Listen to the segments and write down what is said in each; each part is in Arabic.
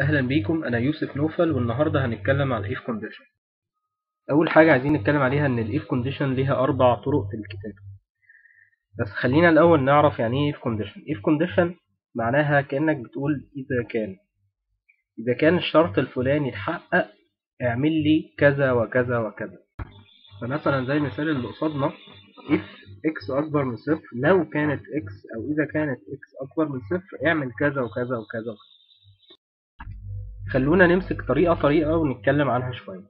أهلا بيكم أنا يوسف نوفل والنهاردة هنتكلم عن ال if condition أول حاجة عايزين نتكلم عليها إن ال if condition ليها أربع طرق في الكتابة. بس خلينا الأول نعرف يعني إيه if condition if condition معناها كأنك بتقول إذا كان. إذا كان الشرط الفلاني اتحقق اعمل لي كذا وكذا وكذا. فمثلا زي المثال اللي قصادنا if x أكبر من صفر لو كانت x أو إذا كانت x أكبر من صفر اعمل كذا وكذا وكذا وكذا. خلونا نمسك طريقة طريقة ونتكلم عنها شوية.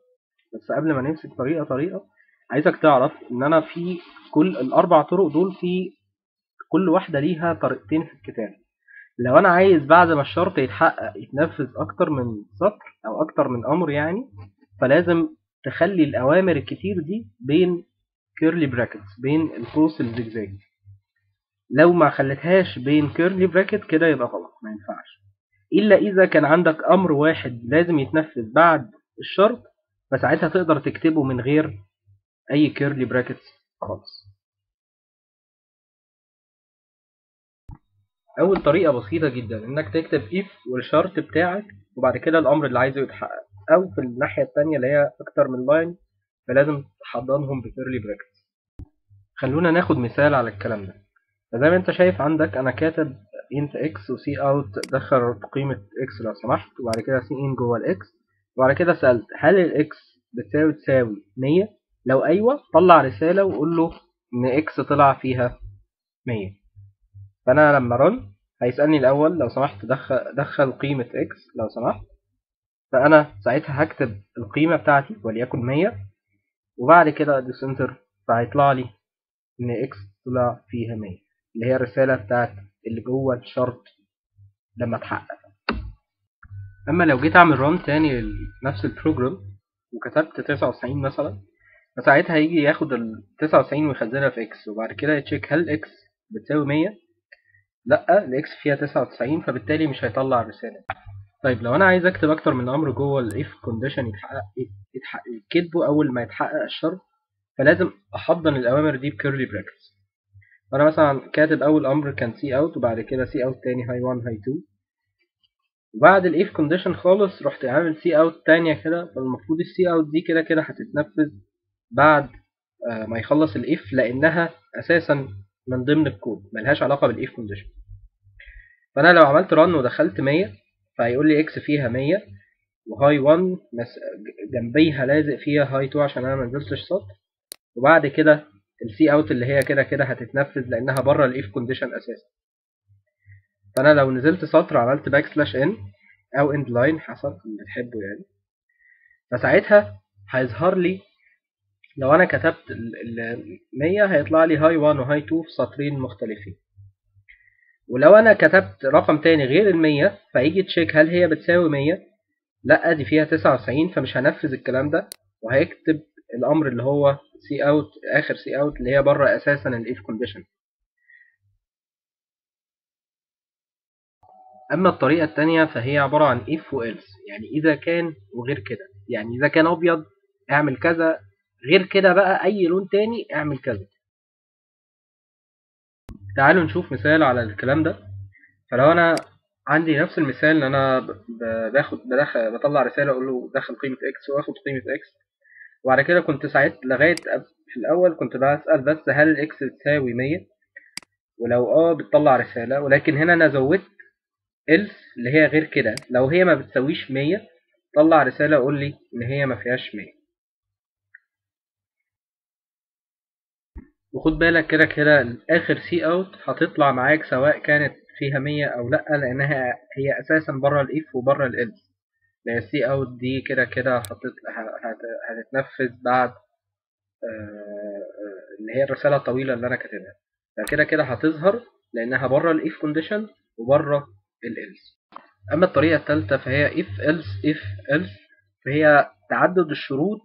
بس قبل ما نمسك طريقة طريقة عايزك تعرف إن أنا في كل الأربع طرق دول في كل واحدة ليها طريقتين في الكتابة. لو أنا عايز بعد ما الشرط يتحقق يتنفذ أكتر من سطر أو أكتر من أمر يعني فلازم تخلي الأوامر الكتير دي بين curly brackets بين القوس الزجزاج لو ما خليتهاش بين curly bracket كده يبقى غلط ما ينفعش. إلا إذا كان عندك أمر واحد لازم يتنفذ بعد الشرط فساعتها تقدر تكتبه من غير أي curly brackets خالص. أول طريقة بسيطة جدا إنك تكتب if والشرط بتاعك وبعد كده الأمر اللي عايزه يتحقق. أو في الناحية التانية اللي هي أكتر من line فلازم تحضنهم ب curly brackets خلونا ناخد مثال على الكلام ده. فزي ما أنت شايف عندك أنا كاتب int x و c out دخل قيمة x لو سمحت وبعد كده c in جوه ال x. وبعد كده سألت هل ال x بتساوي تساوي 100 لو أيوه طلع رسالة وقول له إن x طلع فيها 100 فأنا لما رن هيسألني الأول لو سمحت دخل, دخل قيمة x لو سمحت. فأنا ساعتها هكتب القيمة بتاعتي وليكن 100 وبعد كده ادوس Enter فهيطلع لي إن x طلع فيها 100 اللي هي الرسالة بتاعت اللي جوه الشرط لما اتحقق أما لو جيت أعمل run تاني لنفس ال program وكتبت 99 مثلا فساعتها هيجي ياخد ال 99 ويخزنها في x وبعد كده ي check هل x بتساوي 100 لأ ال x فيها 99 فبالتالي مش هيطلع الرسالة طيب لو أنا عايز أكتب أكتر من أمر جوه ال if condition يتحقق يتكتبوا أول ما يتحقق الشرط فلازم أحضن الأوامر دي ب curly brackets فأنا مثلا كاتب أول أمر كان cout وبعد كده cout تاني hi 1 hi 2 وبعد ال if condition خالص رحت عامل cout تانية كده. فالمفروض ال cout دي كده كده هتتنفذ بعد ما يخلص ال if لأنها أساسا من ضمن الكود ملهاش علاقة بال if condition فأنا لو عملت run ودخلت 100 فهيقول لي x فيها 100 و hi 1 جنبيها لازق فيها hi 2 عشان أنا منزلتش سطر. وبعد كده ال cout اللي هي كده كده هتتنفذ لأنها بره ال if condition أساسا. فأنا لو نزلت سطر عملت backslash n أو end line حسب اللي تحبه يعني. فساعتها هيظهر لي لو أنا كتبت ال 100 هيطلع لي hi 1 و hi 2 في سطرين مختلفين. ولو أنا كتبت رقم تاني غير ال 100 فيجي check هل هي بتساوي 100 لأ دي فيها 99 فمش هنفذ الكلام ده. وهيكتب الأمر اللي هو cout آخر cout اللي هي بره أساسا ال if condition أما الطريقة الثانية فهي عبارة عن if و else يعني إذا كان وغير كده. يعني إذا كان أبيض اعمل كذا. غير كده بقى أي لون تاني اعمل كذا. تعالوا نشوف مثال على الكلام ده. فلو أنا عندي نفس المثال إن أنا باخد بدخل بطلع رسالة أقول له دخل قيمة إكس وآخد قيمة إكس وبعد كده كنت ساعات لغاية في الأول كنت بسأل بس هل ال x تساوي مية؟ ولو آه بتطلع رسالة ولكن هنا أنا زودت else اللي هي غير كده. لو هي ما بتساويش مية طلع رسالة قول لي إن هي ما فيهاش مية. وخد بالك كده كده آخر cout هتطلع معاك سواء كانت فيها مية أو لأ لأنها هي أساسا بره ال if وبره ال else ال cout دي كده كده هتتنفذ بعد اللي هي الرسالة الطويلة اللي أنا كاتبها. فكده كده هتظهر لأنها بره ال if condition وبره ال else أما الطريقة الثالثة فهي if else if else فهي تعدد الشروط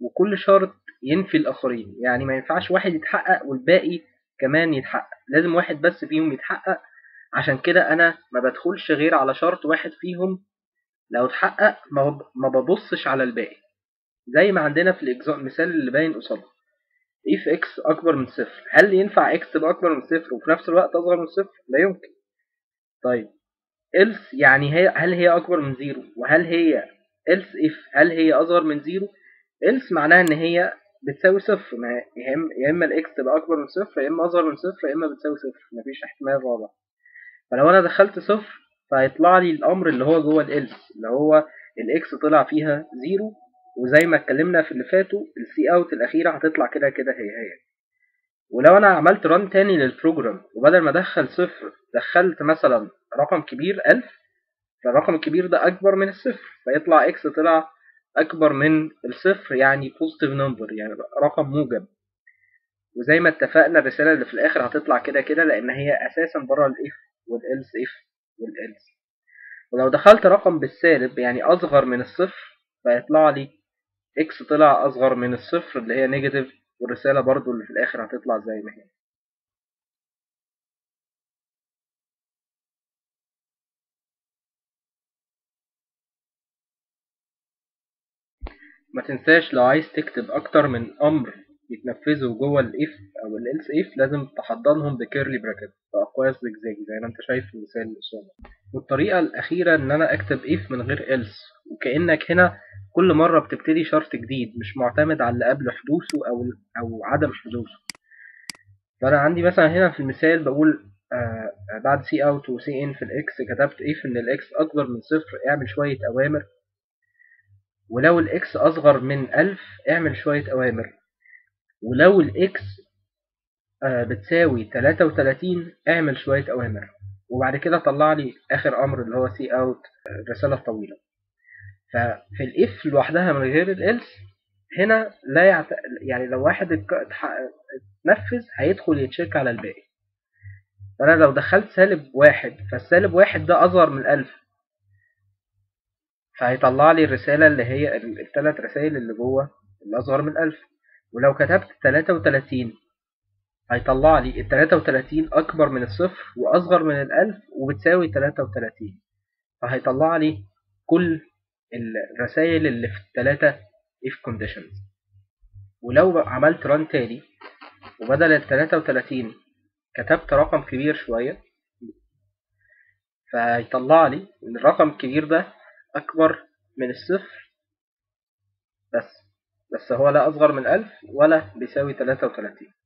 وكل شرط ينفي الآخرين. يعني ما ينفعش واحد يتحقق والباقي كمان يتحقق. لازم واحد بس فيهم يتحقق. عشان كده أنا ما بدخلش غير على شرط واحد فيهم لو اتحقق ما ببصش على الباقي. زي ما عندنا في المثال اللي باين قصادنا if x أكبر من صفر. هل ينفع x تبقى اكبر من صفر وفي نفس الوقت أصغر من صفر؟ لا يمكن. طيب else يعني هي هل هي أكبر من زيرو؟ وهل هي else if هل هي أصغر من zero؟ else معناها إن هي بتساوي صفر. ما يا إما- ال x تبقى اكبر من صفر يا إما أصغر من صفر يا إما بتساوي صفر. مفيش احتمال رابع. فلو أنا دخلت صفر فهيطلع لي الأمر اللي هو جوه ال else اللي هو ال x طلع فيها zero وزي ما اتكلمنا في اللي فاتوا ال cout الأخيرة هتطلع كده كده هي هي. ولو أنا عملت run تاني لل program وبدل ما أدخل صفر دخلت مثلا رقم كبير ألف فالرقم الكبير ده أكبر من الصفر فيطلع x طلع أكبر من الصفر يعني positive number يعني رقم موجب. وزي ما اتفقنا الرسالة اللي في الآخر هتطلع كده كده لأن هي أساسا بره ال if وال else if وال else ولو دخلت رقم بالسالب يعني أصغر من الصفر فيطلع لي x طلع أصغر من الصفر اللي هي negative والرسالة برضو اللي في الآخر هتطلع زي ما هي. ما تنساش لو عايز تكتب أكتر من أمر يتنفذوا جوه ال if أو ال else if لازم تحضنهم ب curly bracket باقواس زجزاج زي ما أنت شايف في المثال اللي قصادك والطريقة الأخيرة إن أنا أكتب if من غير else وكأنك هنا كل مرة بتبتدي شرط جديد مش معتمد على اللي قبل حدوثه أو أو عدم حدوثه. فأنا عندي مثلا هنا في المثال بقول آه بعد cout و cin في ال x كتبت if إن ال x اكبر من صفر اعمل شوية أوامر. ولو ال x أصغر من ألف اعمل شوية أوامر. ولو ال x آه بتساوي 33 اعمل شوية أوامر. وبعد كده طلع لي آخر أمر اللي هو cout الرسالة الطويلة. ففي ال if لوحدها من غير ال else هنا لا يعت... يعني لو واحد اتنفذ هيدخل ي check على الباقي. فأنا لو دخلت سالب واحد فالسالب واحد ده أصغر من ألف. فهيطلع لي الرسالة اللي هي الثلاث رسائل اللي جوه اللي أصغر من ألف. ولو كتبت تلاتة وتلاتين. هيطلع لي التلاتة وتلاتين أكبر من الصفر وأصغر من الألف وبتساوي تلاتة وتلاتين. فهيطلع لي كل الرسائل اللي في التلاتة if conditions. ولو عملت ران تاني وبدل التلاتة وتلاتين كتبت رقم كبير شوية فهيطلع لي إن الرقم الكبير ده أكبر من الصفر بس. بس هو لا أصغر من ألف ولا بيساوي تلاتة وتلاتين.